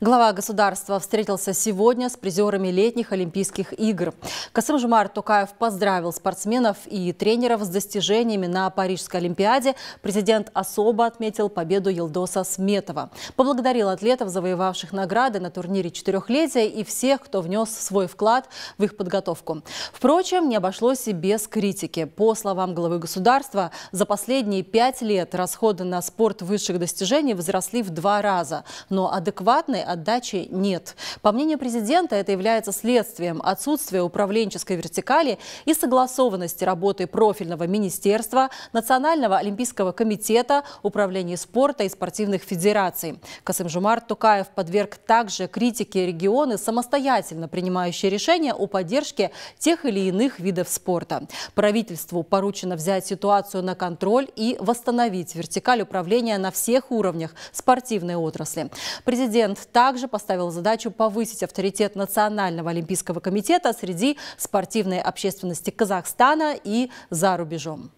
Глава государства встретился сегодня с призерами летних Олимпийских игр. Касым-Жумар Тукаев поздравил спортсменов и тренеров с достижениями на Парижской Олимпиаде. Президент особо отметил победу Елдоса Сметова. Поблагодарил атлетов, завоевавших награды на турнире четырехлетия и всех, кто внес свой вклад в их подготовку. Впрочем, не обошлось и без критики. По словам главы государства, за последние пять лет расходы на спорт высших достижений возросли в два раза. Но адекватно полной отдачи нет. По мнению президента, это является следствием отсутствия управленческой вертикали и согласованности работы профильного министерства, Национального олимпийского комитета, Управления спорта и спортивных федераций. Касым-Жумар Тукаев подверг также критике регионы, самостоятельно принимающие решения о поддержке тех или иных видов спорта. Правительству поручено взять ситуацию на контроль и восстановить вертикаль управления на всех уровнях спортивной отрасли. Президент также поставил задачу повысить авторитет Национального олимпийского комитета среди спортивной общественности Казахстана и за рубежом.